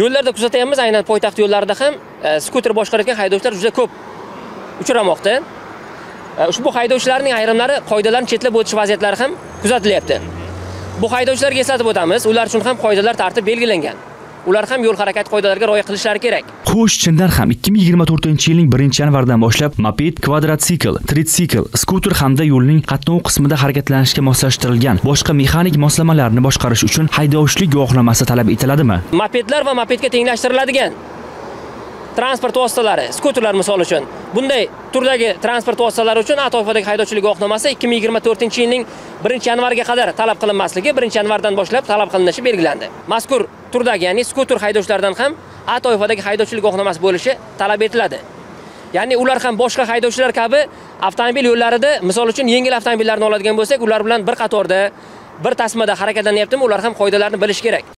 yo'llarda kuzatyapmiz aynan poytaxt yo'llarida ham e, skuter boshqarayotgan haydovchilar juda ko'p uchramoqda. E, ushbu haydovchilarning ayrimlari qoidalarni chetlab o'tish vaziyatlari ham kuzatilyapti. Bu haydovchilarga eslatib o'tamiz ular uchun ham qoidalar tartib belgilangan. Ular ham yo'l harakati qoidalariga rioya qilishlari kerak. Xo'sh, chindan ham 2024-yilning 1-yanvardan boshlab moped, kvadrotsikl, tritsikl, skuter hamda yo'lning qatnov qismida harakatlanishga moslashtirilgan. Boshqa mexanik moslamalarni boshqarish uchun haydovchilik guvohnomasi talab etiladimi? mopedlar va mopedga tenglashtiriladigan transport vositalari skuterlar misol uchun. Bunday turdagi transport vositalari uchun a toifadagi haydovchilik guvohnomasi 2024 yilning 1 yanvariga qadar talab qilinmasligi 1 yanvardan boshlab talab qilinishi belgilandi. Mazkur turdagi ya'ni skuter haydovchilaridan ham a toifadagi haydovchilik guvohnomasi bo'lishi talab etiladi. Ya'ni ular ham boshqa haydovchilar kabi avtomobil yo'llarida misol uchun yengil avtomobillarni oladigan bo'lsak ular bilan bir qatorda bir tasmada harakatlanyaptimi ular ham qoidalarni bilishi kerak.